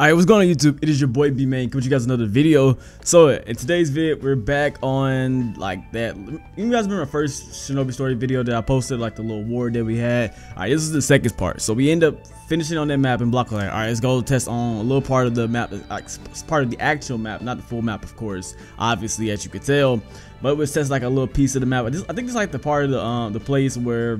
Alright, what's going on YouTube? It is your boy B Main coming you guys another video. So in today's video, we're back on like that. You guys remember my first Shinobi story video that I posted, like the little war that we had. Alright, this is the second part. So we end up finishing on that map in Block Alright, let's go test on a little part of the map, like part of the actual map, not the full map, of course. Obviously, as you could tell, but we test like a little piece of the map. I think it's like the part of the um the place where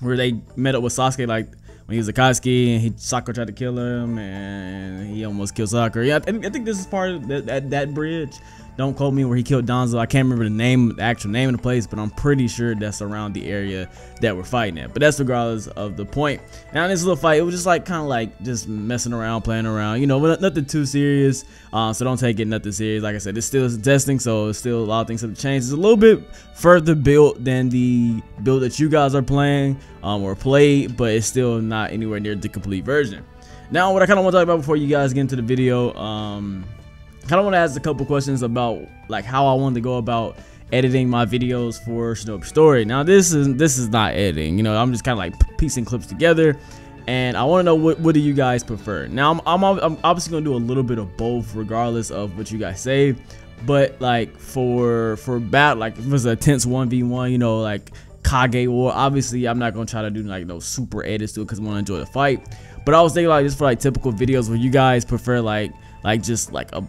where they met up with Sasuke, like when he was Akatsuki and he Sakura tried to kill him and he almost killed Sakura. Yeah, I, th I think this is part of that, that, that bridge. Don't quote me where he killed Danzo. I can't remember the name, the actual name of the place, but I'm pretty sure that's around the area that we're fighting at. But that's regardless of the point. Now this little fight, it was just like kind of like just messing around, playing around, you know, nothing too serious. Uh, so don't take it nothing serious. Like I said, it's still testing, so it's still a lot of things have changed. It's a little bit further built than the build that you guys are playing um, or played, but it's still not anywhere near the complete version. Now, what I kind of want to talk about before you guys get into the video, um, kind of want to ask a couple questions about like how I want to go about editing my videos for Shinobi Story. Now this is this is not editing, you know, I'm just kind of like piecing clips together and I want to know what what do you guys prefer. Now I'm, I'm, I'm obviously going to do a little bit of both regardless of what you guys say, but like for for bat like if it was a tense 1v1, you know, like Kage War, obviously I'm not to try to do like no super edits to it cuz I want to enjoy the fight. But I was thinking like just for like typical videos where you guys prefer like like just like a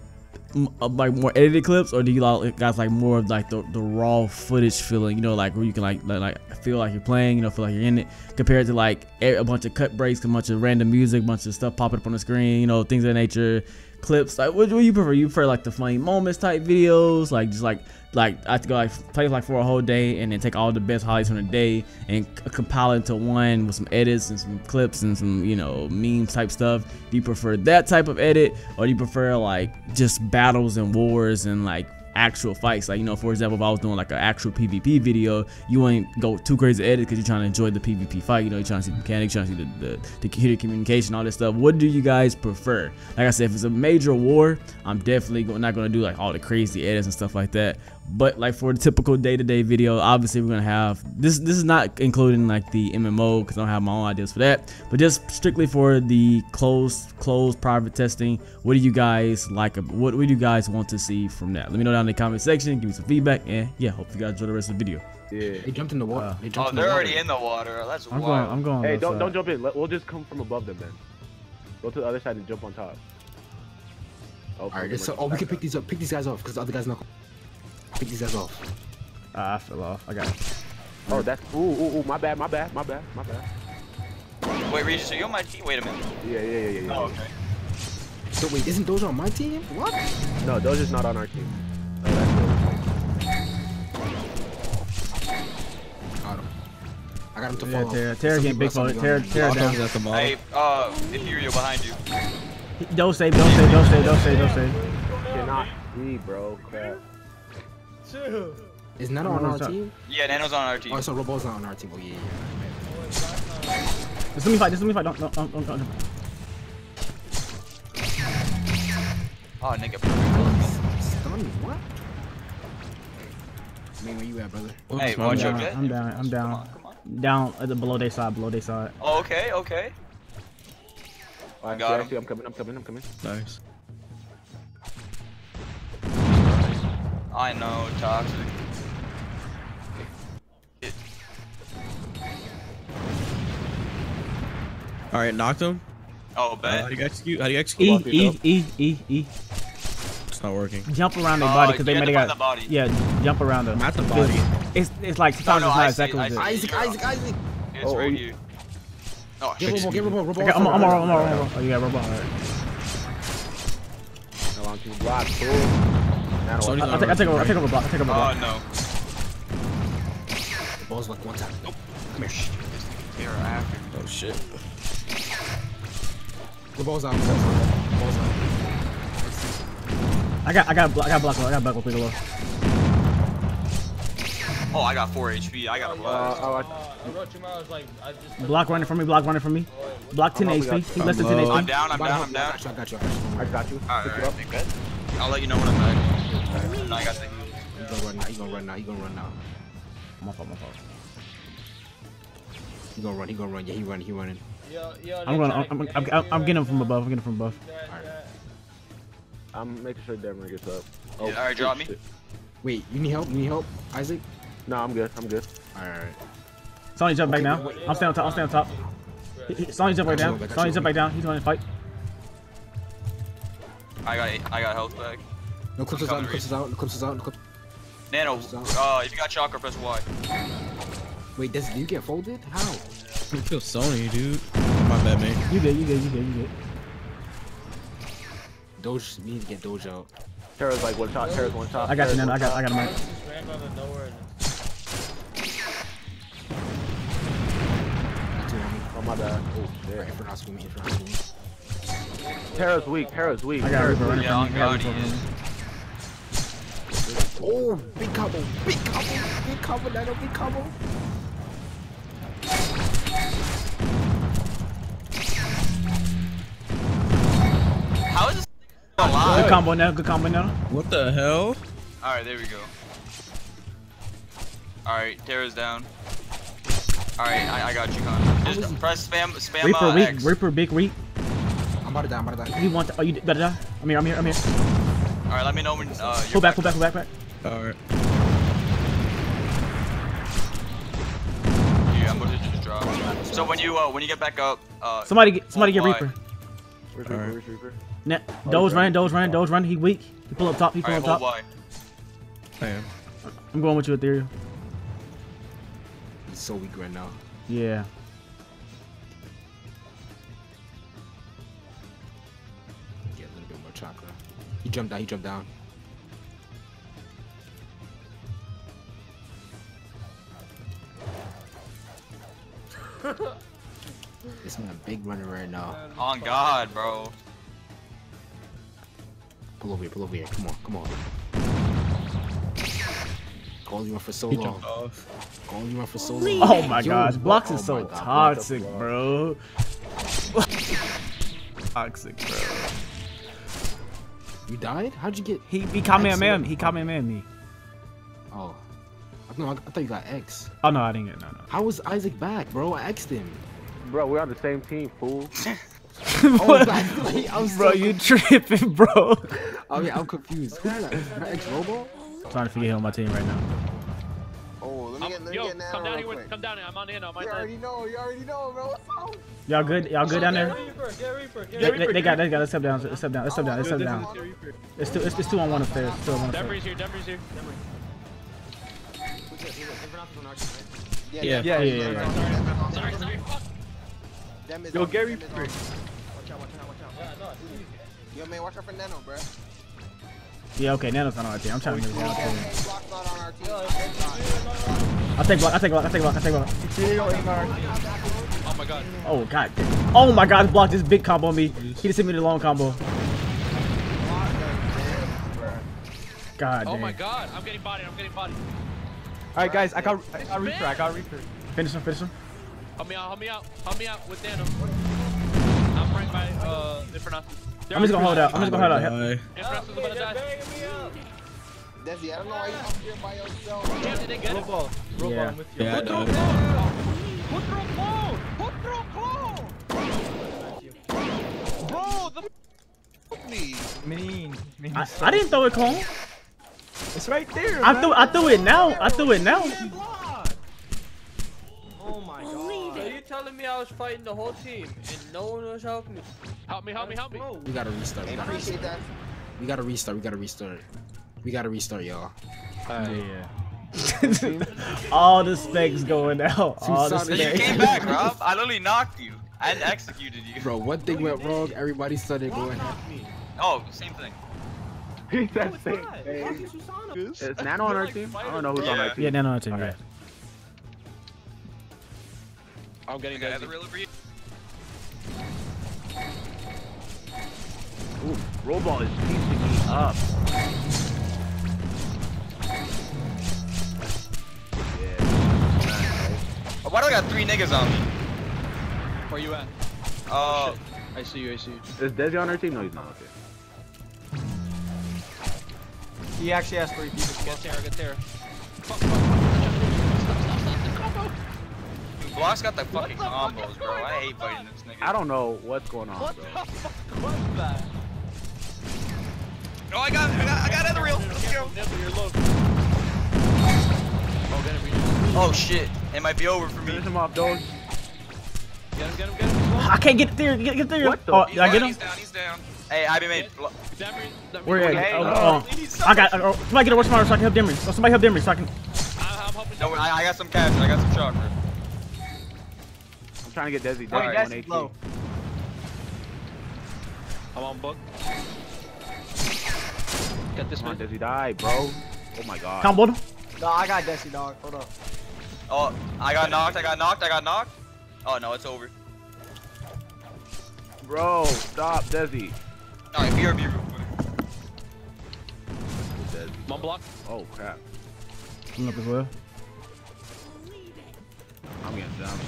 Uh, like more edited clips or do you like guys like more of like the, the raw footage feeling you know like where you can like, like feel like you're playing you know feel like you're in it compared to like a bunch of cut breaks a bunch of random music a bunch of stuff popping up on the screen you know things of that nature clips like what, what you prefer you prefer like the funny moments type videos like just like like I have to go like play like for a whole day and then take all the best highlights from the day and uh, compile it into one with some edits and some clips and some you know memes type stuff. Do you prefer that type of edit or do you prefer like just battles and wars and like actual fights. Like, you know, for example, if I was doing like an actual PvP video, you wouldn't go too crazy edit because you're trying to enjoy the PvP fight. You know, you're trying to see the mechanics, trying to see the, the, the computer communication, all this stuff. What do you guys prefer? Like I said, if it's a major war, I'm definitely not going to do like all the crazy edits and stuff like that. But like for the typical day-to-day -day video, obviously we're gonna have this. This is not including like the MMO because I don't have my own ideas for that. But just strictly for the closed, closed private testing. What do you guys like? What, what do you guys want to see from that? Let me know down in the comment section. Give me some feedback, and yeah, hope you guys enjoy the rest of the video. Yeah. They jumped in the water. Uh, they jumped oh, they're the already in the water. That's I'm wild. going. I'm going. Hey, don't side. don't jump in. We'll just come from above them then. Go to the other side and jump on top. Oh, All right. So, oh, we can pick these up. Pick these guys off because the other guys not. Pick these guys off. Ah, I fell off. I got it. Oh, that's ooh, ooh, ooh, my bad, my bad, my bad, my bad. Wait, Regis, so you're on my team? Wait a minute. Yeah, yeah, yeah, yeah. Oh, okay. So wait, isn't those on my team? What? No, those is not on our team. Got him. I got him to yeah, fall. Tara, Tara getting big phone. Tara, Tara down. At the Hey, uh, Ethereal behind you. Don't save, don't save, don't save, don't save, don't save. Cannot see, bro. Crap. Chill. Is Nano on our team? Yeah, Nano's on our team. Oh, so Robo's not on our team. Oh, yeah, yeah. Just let me fight, just let me fight. Don't, don't, don't, don't. don't. Oh, nigga. Stun? What? Man, where you at, brother? Hey, watch your jet. I'm down, I'm down. Come on, come on. Down at the below their side, below their side. Oh, okay, okay. I got him. I'm coming, I'm coming, I'm coming. Nice. I know, toxic. All right, knocked him. Oh, bet. Uh, how do you execute? How do you execute? E, E, E, E, E. It's not working. Jump around their body because uh, they made it got. Body. Yeah, jump around them. I'm the body. It's it's like sometimes no, no, it's not exactly. Isaac, Isaac, Isaac. It's oh, right here. Oh, get Robo, get Robo, Robo. I'm, I'm, I'm, I'm, I'm, I'm, Oh, you got Robo. All right. No, I'm too blocked, cool. I, I, take, I take over, I take over block, I take over block. Oh, no. The ball's like one time. Nope. Come here. Here after. Oh, shit. The ball's out. The ball's out. I got, I got, I got block, I got block with Piccolo. Oh, I got 4 HP. I got a block. Uh, oh, I, block running from me, block running from me. Block 10 HP. He less than 10 HP. I'm down, I'm down, I'm down. I got you, I got you. I got you. Alright, alright. I'll let you know when I'm back. No, I got the You gonna run now, you gonna run now, you gonna run now. My fault, my fault. He gonna run, he gonna run, yeah, he running, he running. I'm going, I'm, I'm, I'm, I'm getting him from above, I'm getting him from above. Alright. I'm making sure Devin gets up. Oh, Yeah, alright, drop me. Wait, you need help? You need help, Isaac? No, I'm good. I'm good. Alright. Sonny jump back Okay, down. wait, wait. I'm staying on top. I'm staying on top. He- he- Sonny jump back down. got Sonny you. jump back down. He's going to fight. I got I got health back. No clips is out, no clips is out, no clips is out, no clips. Nano, uh, if you got chakra, press Y. Wait, does you get folded? How? You kill Sony, dude. My bad, man. You good? You good? You good? You good? Doge, we need to get Doge out. Tara's like one shot. Tara's one shot. I got you, Tara's Nano. I got. I got him. Right. Ran on the door. and- Not too many. Oh my bad. Oh shit. Right, for not swimming, for not swimming. Tara's weak. Tara's weak. I got Tara's Reaper running Yeah, from me. on Oh, big combo, big combo, big combo, Nano, big combo. How is this alive? Good combo now. Good combo now. What the hell? Alright, there we go. Alright, Tara's down. Alright, I, I got you, Con. is? Just press spam, spam Reaper uh, weak. X. Reaper big weak. I'm about to die, I'm about to die. You want. To, oh, you better die. I'm here. I'm here. I'm here. Alright, let me know when uh, you're Pull back. Pull back. Pull back. Back. Alright. Yeah, I'm gonna just drop. So when you uh, when you get back up, uh, Somebody get. Somebody get Why? Reaper. Where's Reaper? Alright. Where's Reaper? Nah, Doge running. Doge running. Doge running. He weak. He pull up top. He pull alright, up hold top. Y. I am. I'm going with you, Ethereal. He's so weak right now. Yeah. Get a little bit more chakra. He jumped down, he jumped down. this man big runner right now. On God, bro. Pull over here, pull over here. Come on, come on. Calling you on for so He long. jumped. Calling you on for so long. Oh my Yo, gosh, blocks oh is so my God, toxic, bro. toxic, bro. You died? How'd you get? He he caught me a man. Excellent. He caught me a man. Me. Oh, no, I, I thought you got X. Oh no, I didn't get no How was Isaac back, bro? I X'd him. Bro, we're on the same team, fool. Oh, back, I'm bro, so you tripping, bro? Oh yeah, I'm confused. Who's that X Robo? trying to figure out my team right now. Oh, let me I'm- get, let me yo, get Nano come down here. Quick. come down here. I'm on the end. I'm on You the already end. know, you already know, bro. What's up? Y'all good? Y'all good down there? Reaper, get Reaper, get They, they, they got they got let's step down. Let's step down. Let's step down. Let's step This down. is Reaper. It's two. It's, it's two on one upstairs. Two on one upstairs. Denver's here. Denver's here. Yeah, Yeah. Yeah, yeah, yeah. yeah. Sorry, sorry. Fuck. Them is Yo, on- Gary them is on. Watch out, watch out, watch out. Yo, man, watch out for Nano, bro. Yeah, okay. Nano's not on our team. I'm trying to move it out too. man, Block's not on our team. I'll take block. I'll take block. I'll take block. I'll take block. Oh my god. Oh god. Oh my god. This block this big combo on me. He just hit me the long combo. God Oh my god. I'm getting bodied. I'm getting bodied. Alright, guys, I got, I got Reaper. I got Reaper. Finish him. Finish him. Help me out. Help me out. Help me out with Dano. I'm right by uh Infernax. I'm just gonna hold out. I'm just gonna hold out. Die. Infernax is about to die. Desi, I don't know why you up here by yourself. Damn, did they get him? Yeah. Yeah, I died. Who threw clone? Who threw clone? Bro, the me. Mean. mean I, I didn't throw it, clone. It's right there. I threw I threw it now. I threw it now. Oh my god. Are you telling me I was fighting the whole team and no one was helping me? Help me, help me, help me. We gotta restart. We gotta appreciate restart. that. We gotta restart. We gotta restart. We gotta restart, y'all. Yeah. All the specs going out. All the Susanna, You came back, Rob. I literally knocked you and executed you. Bro, one thing went wrong. Everybody started going. Oh, same thing. He said same thing. Is Nano on our team? I don't know who's on our team. Yeah, no, no, team. Yeah. I'm getting Okay, busy. the real breed. Ooh, Robot is piecing me up. Oh, Why do I got three niggas on me? Where you at? Uh, I see you, I see you. Is Desi on our team? No, he's not. Okay. He actually has three people. Get there, get there. dude, Block's got the fucking combos, bro. I hate fighting this nigga. I don't know what's going on, bro. Oh, I got, I got, I got another reel. Let's go. You're low. Oh, get him, get him. Oh shit, it might be over for me. Finish him off, dog. Get him, get him, get him. I can't get there. Get, get there. What the- Oh, He's did I get him? He's down, he's down. Hey, iBeMaine. blo- That means- that means Where we're at? good. Oh, oh. I got. Oh, somebody get a watch my so I can help Demery. Oh, somebody help Demery so I can. I'm, I'm hoping No, I, I got some cash. I got some chakra. I'm trying to get Desi All down right. one Desi's low. I'm on book. Get this Come on. Desi, die, bro. Oh my god. Combo him. No, I got Desi, dog. Hold up. Oh, I got knocked. I got knocked. I got knocked. Oh no, it's over. Bro, stop, Desi. All right, BRB real quick. Desi. I'm on block. Oh crap. Coming up as well. I'm getting jumped.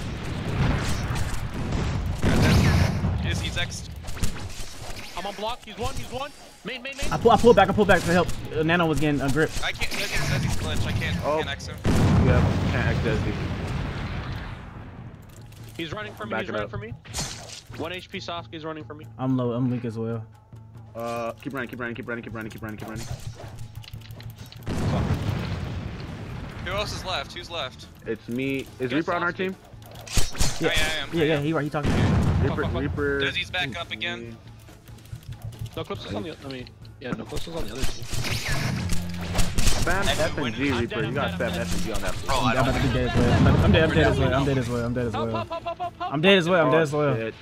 He's, he's X. I'm on block. He's one. He's one. Main, main, main. I pull. I pull back. I pull back to help. Uh, Nano was getting a grip. I can't. Desi, Desi's glitch. I can't. Oh. Can't X him. Yeah, can't X Desi. He's running for I'm me. He's running up. for me. One HP Sasuke's running for me. I'm low. I'm weak as well. Uh, keep running, keep running, keep running, keep running, keep running, keep running. Who else is left? Who's left? It's me. Is Get Reaper on our team? Yeah, yeah, I am. Yeah, yeah. He right. He talking. Reaper, fuck, fuck. Reaper. Desi's back up again. No clips is on the. I mean, yeah, no clips is on the other team. Spam F and G, I'm Reaper. You gotta spam F and G on that. Bro, I I'm don't. about to be dead as well. I'm, about- I'm dead. I'm dead as well. I'm dead as well. I'm dead as well. I'm dead as well. I'm dead as Oh, well. shit.